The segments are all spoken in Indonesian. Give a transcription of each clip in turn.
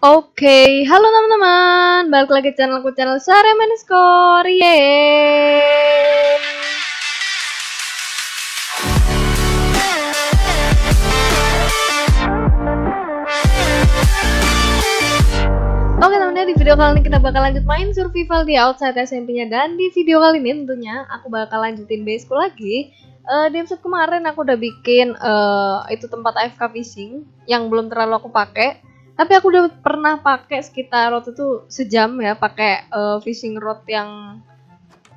Oke, halo teman-teman, balik lagi channelku channel Sare Maniscore, yeay! Oke teman-teman, di video kali ini kita bakal lanjut main survival di outside SMP-nya dan di video kali ini tentunya aku bakal lanjutin baseku lagi. Uh, di episode kemarin aku udah bikin uh, itu tempat AFK fishing yang belum terlalu aku pakai tapi aku udah pernah pakai sekitar waktu itu sejam ya pakai uh, fishing rod yang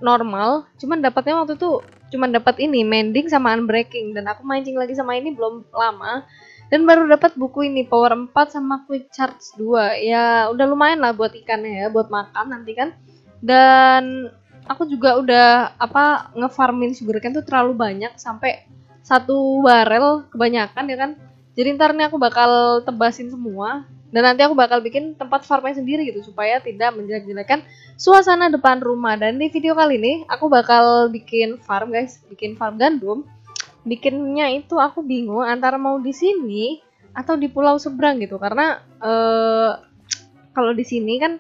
normal. Cuman dapatnya waktu itu cuman dapat ini mending sama unbreaking. Dan aku mancing lagi sama ini belum lama. Dan baru dapat buku ini power 4 sama quick charge 2 ya udah lumayan lah buat ikannya ya buat makan nanti kan. Dan aku juga udah apa ngefarmin sugar cane tuh terlalu banyak. Sampai satu barel kebanyakan ya kan jadi ntar nih aku bakal tebasin semua dan nanti aku bakal bikin tempat farmnya sendiri gitu supaya tidak menjelek-jelekan suasana depan rumah. Dan di video kali ini aku bakal bikin farm guys, bikin farm gandum. Bikinnya itu aku bingung antara mau di sini atau di pulau seberang gitu karena uh, kalau di sini kan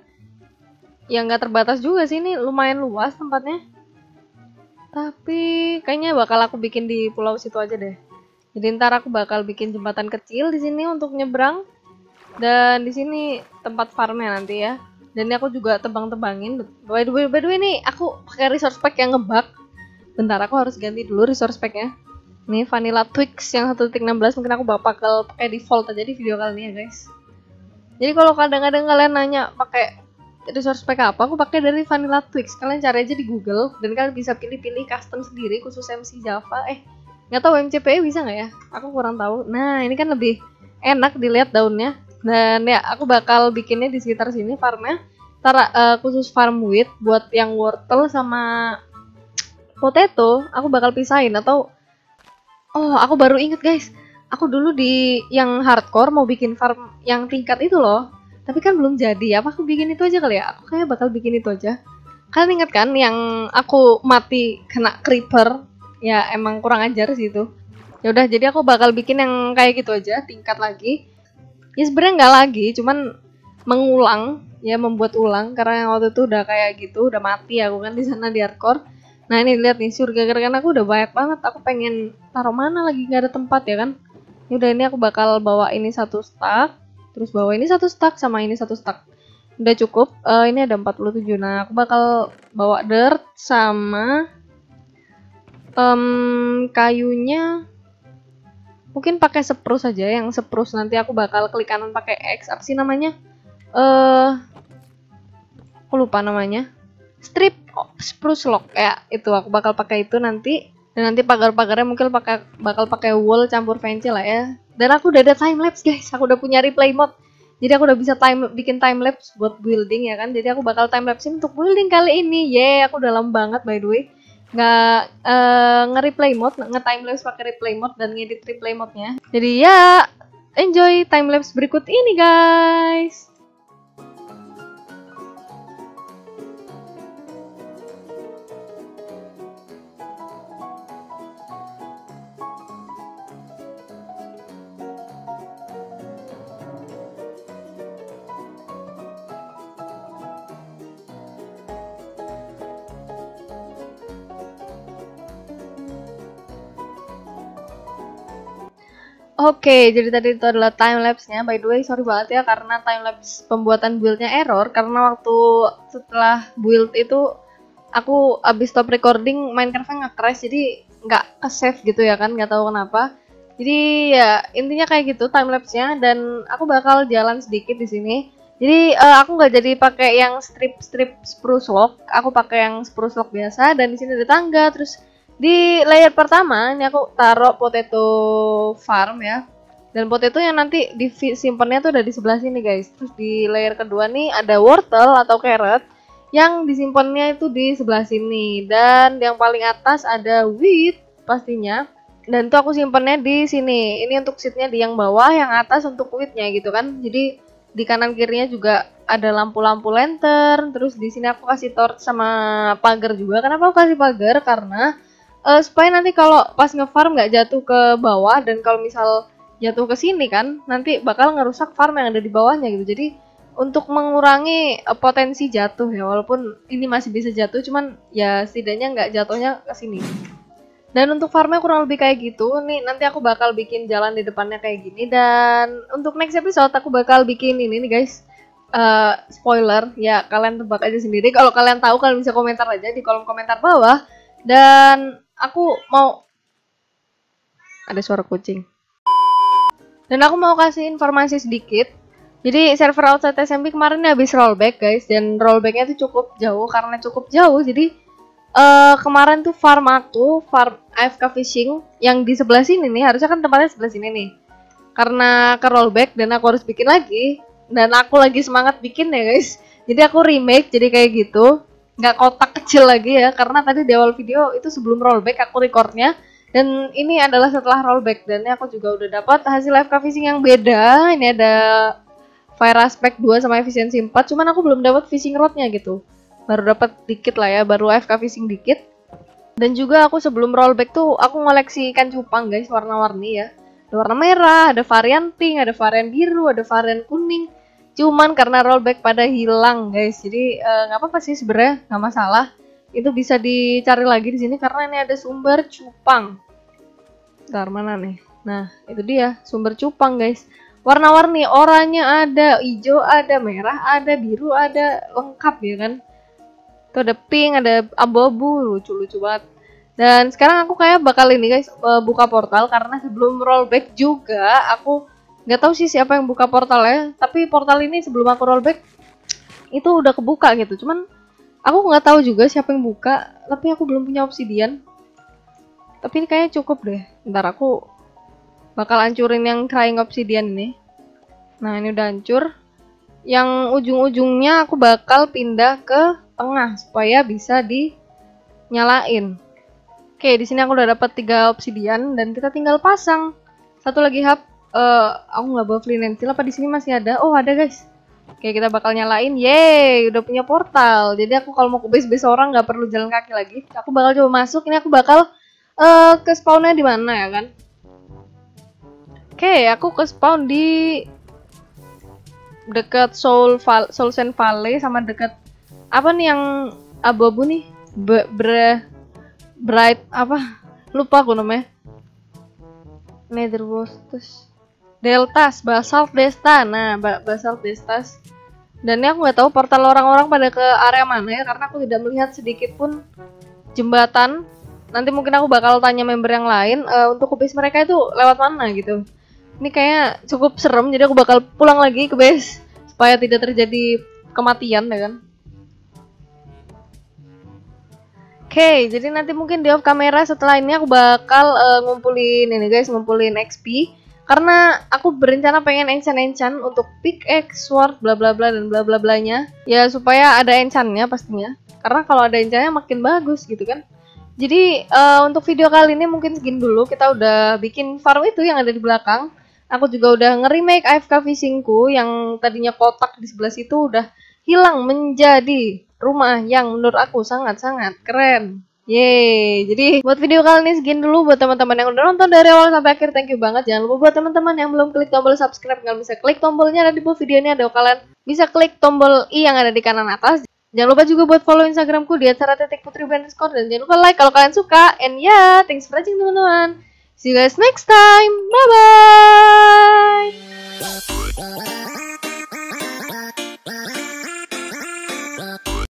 ya nggak terbatas juga sih ini lumayan luas tempatnya. Tapi kayaknya bakal aku bikin di pulau situ aja deh. Jadi ntar aku bakal bikin jembatan kecil di sini untuk nyebrang. Dan di sini tempat farmnya nanti ya. Dan ini aku juga tebang-tebangin. By the way, by the way nih aku pakai resource pack yang ngebug. Bentar aku harus ganti dulu resource packnya. Ini Vanilla Twix yang 1.16 mungkin aku bakal pakai default aja di video kali ini ya guys. Jadi kalau kadang-kadang kalian nanya pakai resource pack apa, aku pakai dari Vanilla Twix. Kalian cari aja di Google dan kalian bisa pilih-pilih custom sendiri khusus MC Java. Eh, nggak tahu MCPE bisa nggak ya? Aku kurang tahu. Nah ini kan lebih enak dilihat daunnya. Dan ya aku bakal bikinnya di sekitar sini farmnya. Tara, uh, khusus farm wheat buat yang wortel sama potato aku bakal pisahin. Atau oh aku baru inget guys. Aku dulu di yang hardcore mau bikin farm yang tingkat itu loh. Tapi kan belum jadi. Apa aku bikin itu aja kali ya? Aku kayak bakal bikin itu aja. Kalian inget kan yang aku mati kena creeper ya emang kurang ajar sih itu. Ya udah jadi aku bakal bikin yang kayak gitu aja tingkat lagi. Ya sebenarnya nggak lagi cuman mengulang ya membuat ulang. Karena yang waktu itu udah kayak gitu udah mati aku kan di sana di hardcore. Nah ini lihat nih surga kan aku udah banyak banget. Aku pengen taruh mana lagi? Nggak ada tempat ya kan? Ya udah ini aku bakal bawa ini satu stack terus bawa ini satu stack sama ini satu stack udah cukup. Uh, ini ada 47 nah aku bakal bawa dirt sama um, kayunya mungkin pakai spruce saja yang spruce nanti aku bakal klik kanan pakai X. Apa sih namanya? Eh uh, aku lupa namanya. Strip oh, spruce lock. Ya itu aku bakal pakai itu nanti. Dan nanti pagar-pagarnya mungkin pakai bakal pakai wool campur fancy lah ya. Dan aku udah ada time lapse guys. Aku udah punya replay mode. Jadi aku udah bisa time bikin time lapse buat building ya kan? Jadi aku bakal time lapse untuk building kali ini. Yeah aku udah lama banget by the way nggak uh, nge-replay mode, nge-time lapse pakai replay mode dan ngedit replay mode-nya. Jadi ya enjoy time lapse berikut ini guys. Oke, jadi tadi itu adalah time lapse-nya. By the way, sorry banget ya karena time lapse pembuatan build-nya error karena waktu setelah build itu aku abis stop recording Minecraft-nya nge-crash jadi nggak ke-save gitu ya kan, nggak tahu kenapa. Jadi ya intinya kayak gitu time lapse-nya dan aku bakal jalan sedikit di sini. Jadi uh, aku nggak jadi pakai yang strip-strip spruce log, aku pakai yang spruce log biasa dan di sini ada tangga terus di layer pertama ini aku taruh potato farm ya. Dan potato yang nanti disimpannya tuh udah di sebelah sini guys. Terus di layer kedua nih ada wortel atau carrot yang disimpannya itu di sebelah sini. Dan yang paling atas ada wheat pastinya. Dan itu aku simpannya di sini. Ini untuk seatnya di yang bawah, yang atas untuk wheatnya gitu kan. Jadi di kanan kirinya juga ada lampu-lampu lantern. Terus di sini aku kasih torch sama pagar juga. Kenapa aku kasih pagar? Karena uh, supaya nanti kalau pas ngefarm nggak jatuh ke bawah dan kalau misal jatuh ke sini kan nanti bakal ngerusak farm yang ada di bawahnya gitu. Jadi untuk mengurangi uh, potensi jatuh ya walaupun ini masih bisa jatuh cuman ya setidaknya nggak jatuhnya ke sini. Dan untuk farmnya kurang lebih kayak gitu. Nih nanti aku bakal bikin jalan di depannya kayak gini. Dan untuk next episode aku bakal bikin ini nih guys. Uh, spoiler. Ya kalian tebak aja sendiri. Kalau kalian tahu kalian bisa komentar aja di kolom komentar bawah. Dan aku mau ada suara kucing. Dan aku mau kasih informasi sedikit. Jadi server outside SMB kemarin habis rollback guys. Dan rollbacknya itu cukup jauh karena cukup jauh. Jadi uh, kemarin tuh farm aku farm AFK fishing yang di sebelah sini nih. Harusnya kan tempatnya sebelah sini nih. Karena ke rollback dan aku harus bikin lagi. Dan aku lagi semangat bikin ya guys. Jadi aku remake jadi kayak gitu nggak kotak kecil lagi ya karena tadi di awal video itu sebelum rollback aku recordnya dan ini adalah setelah rollback dan aku juga udah dapat hasil AFK fishing yang beda. Ini ada fire aspect 2 sama efisiensi 4 cuman aku belum dapat fishing rodnya gitu. Baru dapat dikit lah ya baru AFK fishing dikit. Dan juga aku sebelum rollback tuh aku ngoleksi ikan cupang guys warna-warni ya. Ada warna merah ada varian pink ada varian biru ada varian kuning cuman karena rollback pada hilang guys. Jadi eh, nggak uh, apa-apa sih sebenarnya nggak masalah. Itu bisa dicari lagi di sini karena ini ada sumber cupang. Ntar mana nih? Nah itu dia sumber cupang guys. Warna-warni oranye ada hijau ada merah ada biru ada lengkap ya kan? Tuh ada pink ada abu-abu lucu-lucu banget. Dan sekarang aku kayak bakal ini guys eh, buka portal karena sebelum rollback juga aku nggak tahu sih siapa yang buka portal ya tapi portal ini sebelum aku rollback itu udah kebuka gitu. Cuman aku nggak tahu juga siapa yang buka tapi aku belum punya obsidian. Tapi ini kayaknya cukup deh. Ntar aku bakal hancurin yang crying obsidian ini. Nah ini udah hancur. Yang ujung-ujungnya aku bakal pindah ke tengah supaya bisa dinyalain. Oke di sini aku udah dapat tiga obsidian dan kita tinggal pasang. Satu lagi hub uh, aku nggak bawa flint apa di sini masih ada oh ada guys oke kita bakal nyalain yeay udah punya portal jadi aku kalau mau ke base base orang nggak perlu jalan kaki lagi aku bakal coba masuk ini aku bakal uh, ke spawnnya di mana ya kan Oke, aku ke spawn di dekat Soul Val Soul Sand Valley sama dekat apa nih yang abu-abu nih? Be bre bright apa? Lupa aku namanya. Nether Wostus. Deltas, Basalt Desta. Nah, ba Basalt Destas. Dan ini aku nggak tahu portal orang-orang pada ke area mana ya karena aku tidak melihat sedikit pun jembatan. Nanti mungkin aku bakal tanya member yang lain uh, untuk kubis mereka itu lewat mana gitu ini kayaknya cukup serem jadi aku bakal pulang lagi ke base supaya tidak terjadi kematian ya kan Oke, okay, jadi nanti mungkin di off kamera setelah ini aku bakal uh, ngumpulin ini guys, ngumpulin XP karena aku berencana pengen enchant-enchant untuk pickaxe, sword, bla bla bla dan bla bla blanya. Ya supaya ada enchantnya pastinya. Karena kalau ada enchantnya makin bagus gitu kan. Jadi uh, untuk video kali ini mungkin segini dulu. Kita udah bikin farm itu yang ada di belakang aku juga udah nge-remake AFK fishingku yang tadinya kotak di sebelah situ udah hilang menjadi rumah yang menurut aku sangat-sangat keren. Yeay, jadi buat video kali ini segini dulu buat teman-teman yang udah nonton dari awal sampai akhir thank you banget. Jangan lupa buat teman-teman yang belum klik tombol subscribe kalian bisa klik tombolnya ada di bawah video ini ada kalian bisa klik tombol i yang ada di kanan atas. Jangan lupa juga buat follow instagramku di acara titik putri dan jangan lupa like kalau kalian suka. And yeah, thanks for watching teman-teman. See you guys next time. Bye bye.